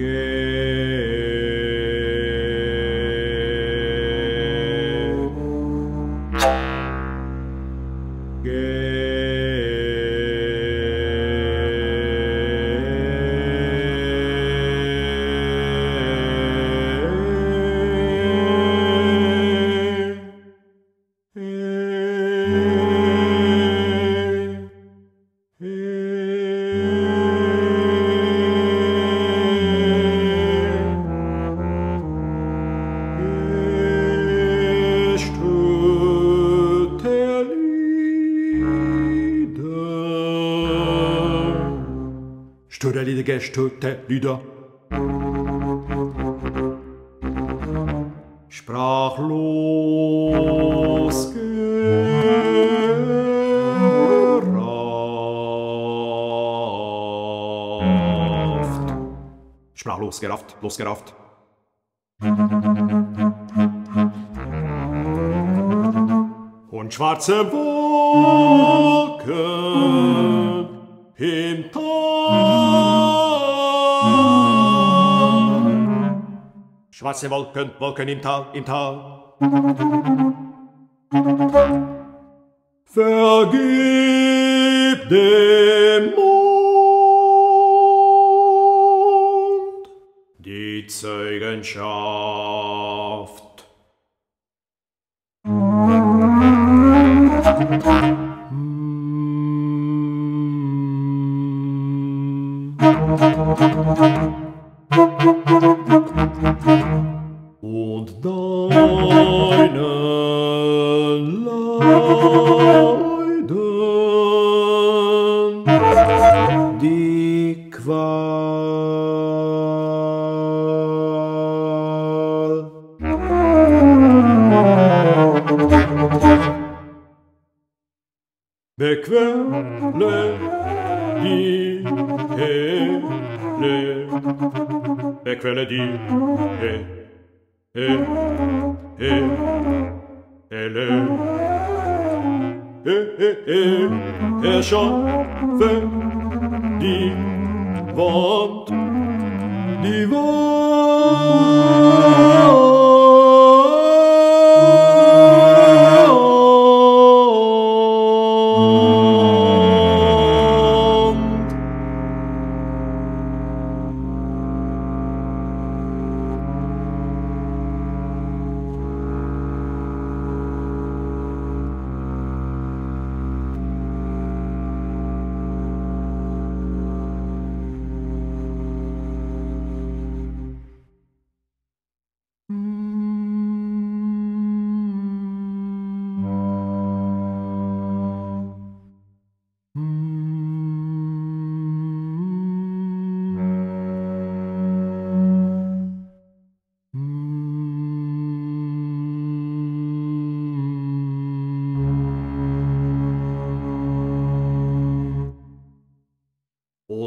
again. Gestörte Lieder. Sprachlos gerafft. Sprachlos gerafft, losgerafft. Und schwarze Wolken im Schwarze Wolken, Wolken im Tal, im Tal. Vergib dem Mond die Zeugenschaft. Und deine Leiden, die Qual. Bequemle die Hele e quelle di e e e e le e e e e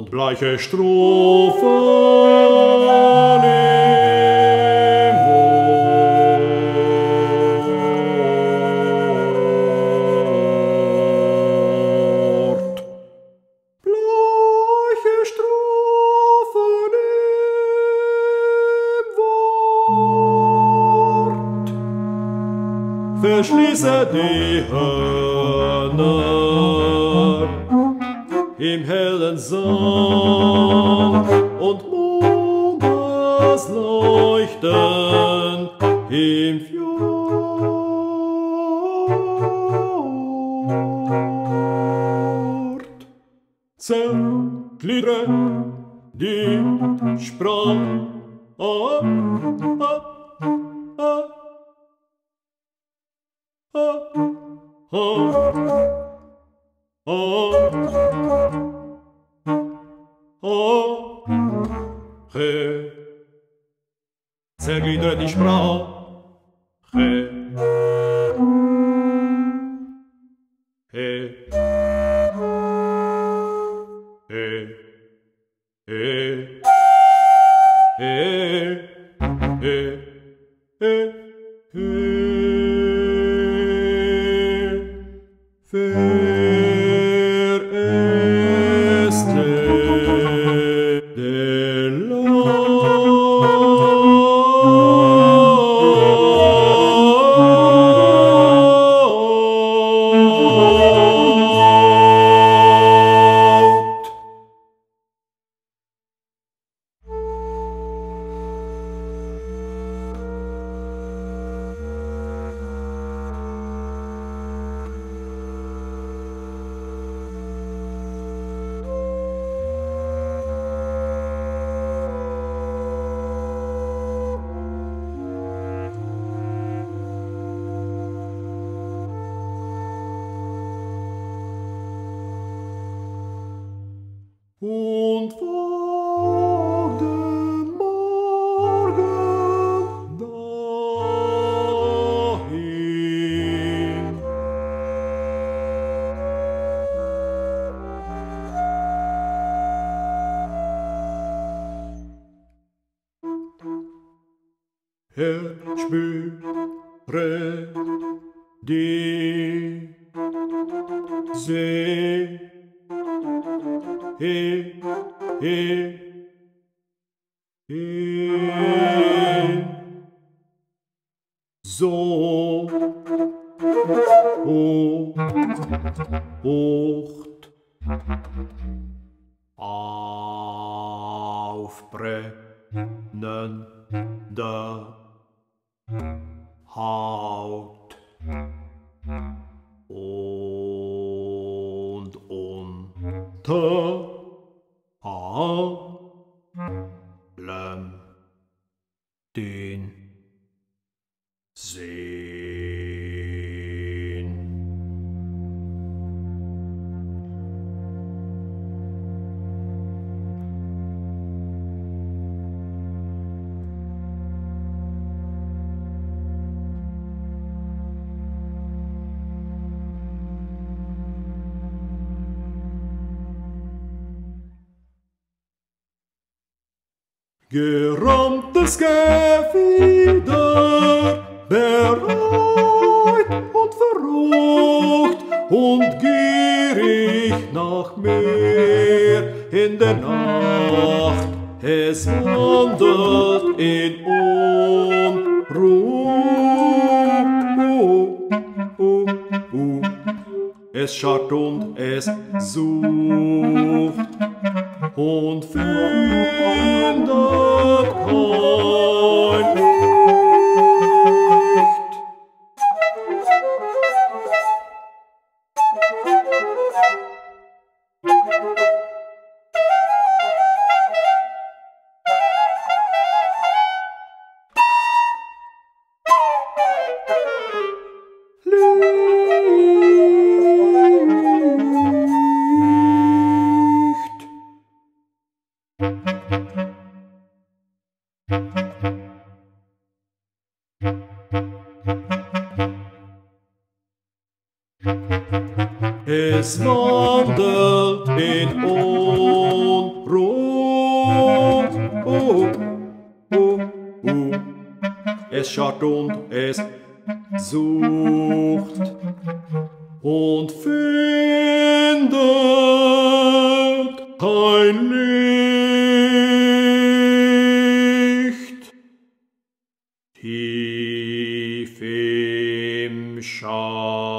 bleiche Strophen im Wort. Bleiche Strophen im Wort. Verschließe die Hörner im hellen Sand und Mondes leuchten im Fjord. Zergliedre die Sprache. Ah, ah, ah, ah, ah. Oh, O He. Zeg liederen die spraak He. He. He. He. He. He. He. re di ze e e e zo o ocht aufbrennen da. Haut und unter Gerammtes Gefieder, bereit und verrucht und gierig nach mehr in der Nacht. Es wandelt in Unruhe. Es scharrt und es sucht und findet Es wandelt in Unruhe uh, uh, uh. Es schaut und es sucht und findet kein Licht. Tief im Schatten